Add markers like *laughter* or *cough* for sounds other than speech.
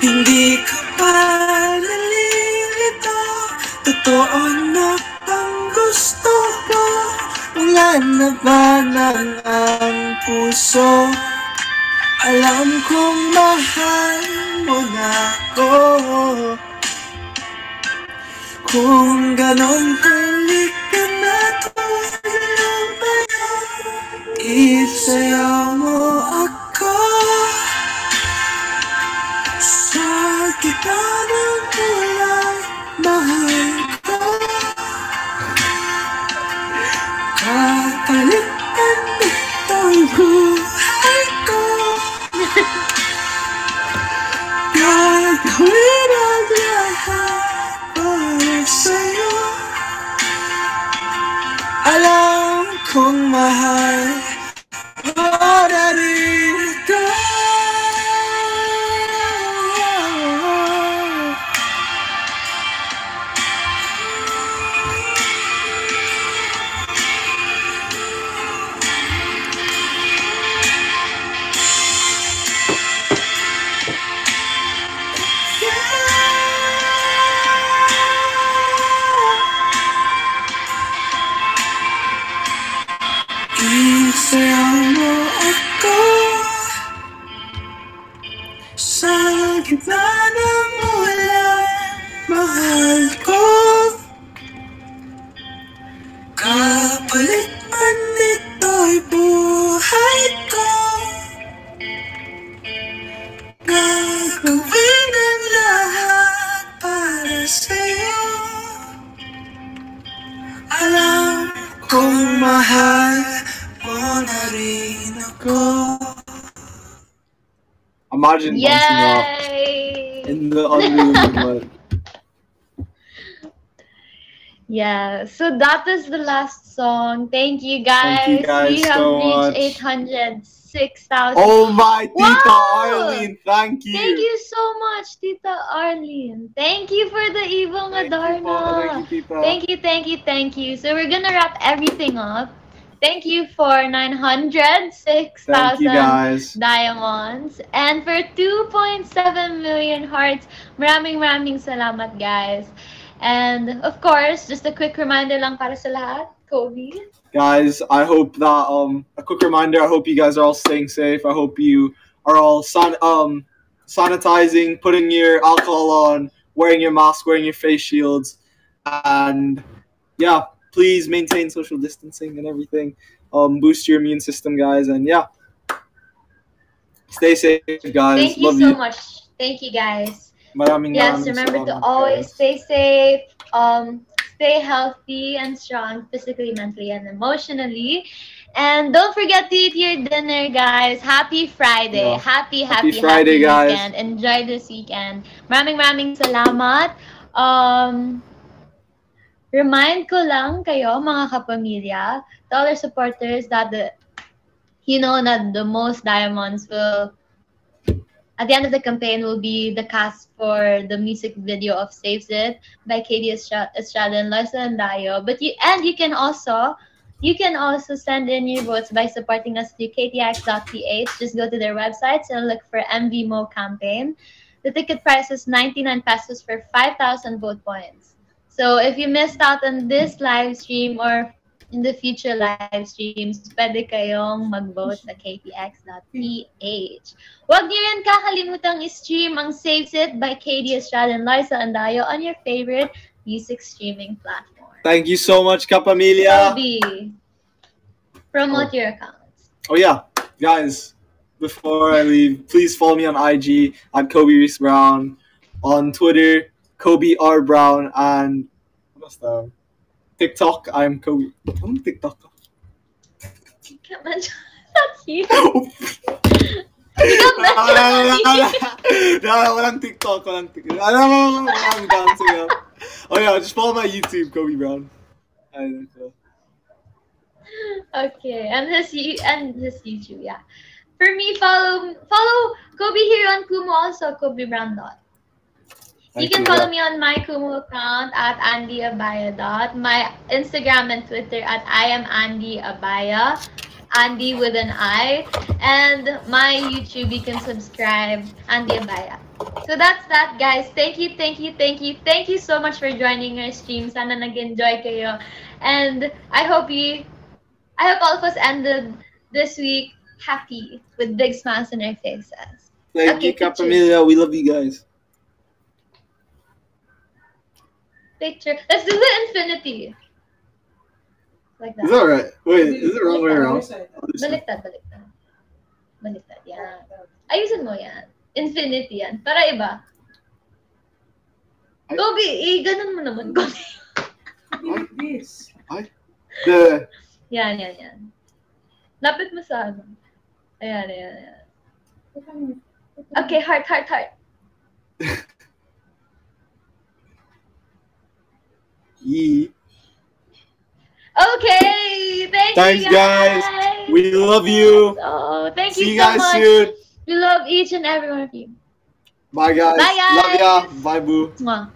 Hindi ka pa nalilito. Totoo na bang gusto ko Wala na ba ng ang puso? Alam kong mahal mo na ako. Kung ganon halika na tayo Isayaw mo Gagawin ang lahat para sa'yo Alam kong mahal Sa gitna ng ulan Mahal ko. Kapalit man nito'y buhay ko. Gagawin ang lahat para sa'yo. Alam kong mahal mo na rin ako Imagine Yay! in the mud. *laughs* Yeah, so that is the last song. Thank you guys. Thank you guys we have so reached much. 806,000. Oh my Tita Wow! Arlene, thank you. Thank you so much, Tita Arlene. Thank you for the evil. Madarna. Thank you. Thank you, thank you, thank you. So we're gonna wrap everything up. Thank you for 906,000 Thank you guys. diamonds. And for 2.7 million hearts, maraming maraming salamat guys. And of course, just a quick reminder lang para sa lahat, Kobie. Guys, I hope that um a quick reminder, I hope you guys are all staying safe. I hope you are all san- um sanitizing, putting your alcohol on, wearing your mask, wearing your face shields, and yeah, please maintain social distancing and everything. Um, boost your immune system, guys, and yeah, stay safe, guys. Thank you Love so you. much. Thank you guys. Maraming Yes, remember to always stay safe, um, stay healthy and strong physically, mentally, and emotionally. And don't forget to eat your dinner, guys. Happy Friday. Yeah. Happy, Happy happy, Friday, happy guys. weekend. Enjoy this weekend. Maraming maraming salamat. Um, remind ko lang kayo, mga kapamilya, to all our supporters that the, you know that the most diamonds will at the end of the campaign will be the cast for the music video of Saves It by KD Estrada and Loisa Andalio. But you and you can also you can also send in your votes by supporting us through ktx.ph. Just go to their websites and look for MVMO campaign. The ticket price is 99 pesos for 5,000 vote points. So if you missed out on this live stream or in the future live streams, pwede kayong mag-vote sa ktx.ph. Huwag niyo rin kakalimutang i-stream ang Saves It by KD Estrada and Liza Andayo on your favorite music streaming platform. Thank you so much, Kapamilya. Kobie, promote oh. your accounts. Oh yeah, guys. Before I leave, please follow me on IG at Kobie Reese Brown, on Twitter Kobie R Brown, and TikTok? I'm Kobie. I'm TikTok. That's you. Mention no, no, walang TikTok, walang TikTok. Ano mo, walang dancing up. Oh yeah, just follow my YouTube, Kobie Brown. I don't know. Okay, and his you and his YouTube, yeah. For me, follow follow Kobie here on Kumu also Kobie Brown dot. You can follow me on my Kumu account at Andi Abaya dot, my Instagram and Twitter at I am Andi Abaya, Andy with an I. And my YouTube, you can subscribe, Andi Abaya. So that's that, guys. Thank you, thank you, thank you. Thank you so much for joining our stream. Sana nag-enjoy kayo. And I hope you, I hope all of us ended this week happy with big smiles on our faces. Thank Okay, you, Cap pictures. We love you guys. Picture. Let's do the infinity. Like that. Is that right? Wait, is it wrong way around? Baliktad, baliktad. Baliktad, yan. Ayusin mo yan. Infinity yan. Para iba. Ay- Gobi, eh, ganun mo naman, Gobi. Like this. The Yan, yan, yan. Lapit mo sa ano. Ayan, ayan, ayan. Okay, heart, heart, heart. *laughs* Yee. Okay! Thank Thanks, you, guys. guys. We love you. Oh, thank See you you so guys much. soon. We love each and every one of you. Bye, guys. Bye, guys. Love ya. Bye, boo. Mwah.